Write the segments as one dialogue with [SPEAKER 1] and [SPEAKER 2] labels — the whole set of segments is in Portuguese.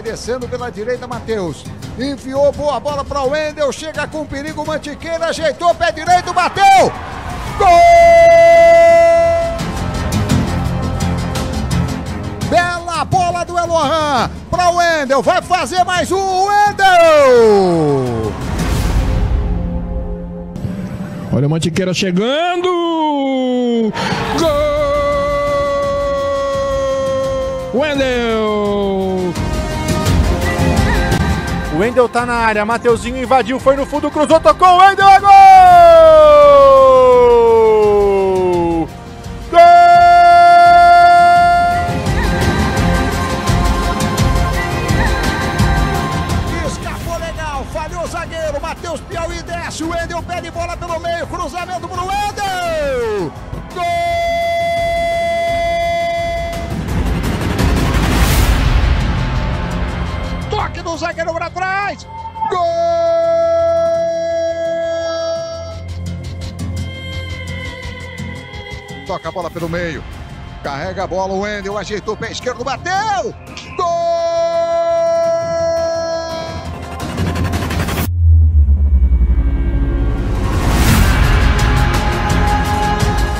[SPEAKER 1] descendo pela direita, Matheus. Enfiou boa bola para o Wendel. Chega com perigo, Mantiqueira. Ajeitou pé direito, bateu. Gol! Bela bola do Elohan para o Wendel. Vai fazer mais um, Wendel!
[SPEAKER 2] Olha o Mantiqueira chegando! Gol! Wendel!
[SPEAKER 3] Wendel tá na área, Mateuzinho invadiu, foi no fundo, cruzou, tocou, Wendel é gol! Gol!
[SPEAKER 1] Escapou legal, falhou o zagueiro, Matheus Piauí desce, o Wendel pede bola pelo meio, cruzamento pro Wendel! Gol! Do zagueiro pra trás! Gol! Toca a bola pelo meio. Carrega a bola, o Wendel ajeitou o pé esquerdo, bateu! Gol!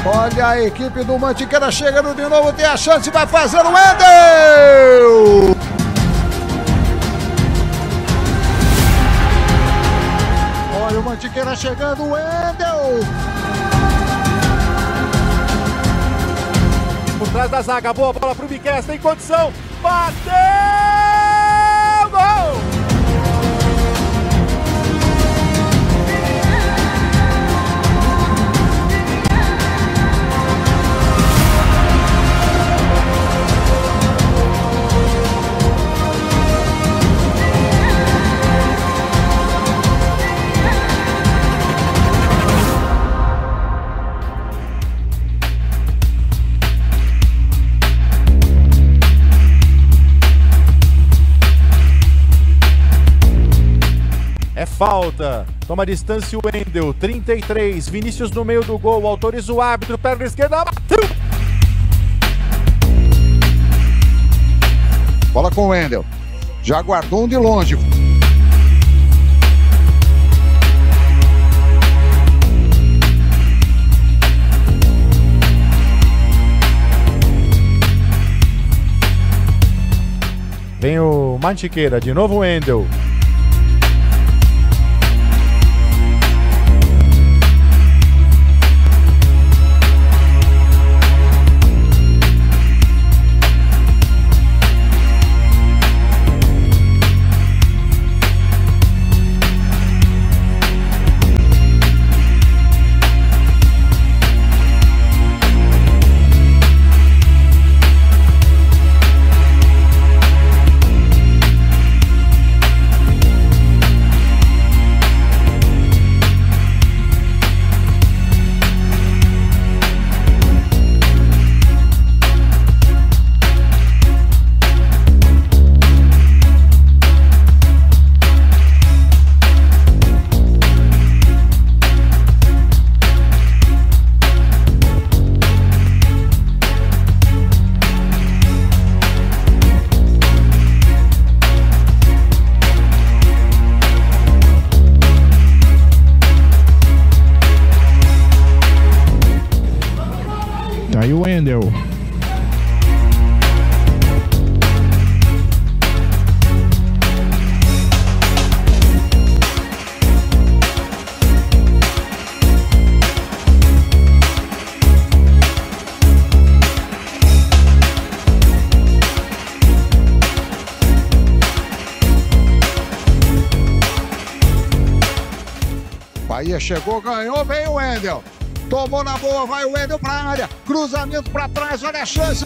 [SPEAKER 1] Olha a equipe do Mantiqueira chegando de novo, tem a chance, vai fazer o Wendel! Mantiqueira chegando, Wendel!
[SPEAKER 3] Por trás da zaga, boa bola pro Miquel, tem condição, bateu! Falta. Toma distância o Wendel. 33. Vinícius no meio do gol. Autoriza o árbitro. Perna esquerda. Bateu.
[SPEAKER 1] Bola com o Wendel. Já guardou um de longe.
[SPEAKER 3] Vem o Mantiqueira. De novo o Wendel.
[SPEAKER 2] Wendel.
[SPEAKER 1] Bahia chegou, ganhou, vem o Wendel. Tomou na boa, vai o Wendel pra área. Cruzamento pra trás, olha a chance.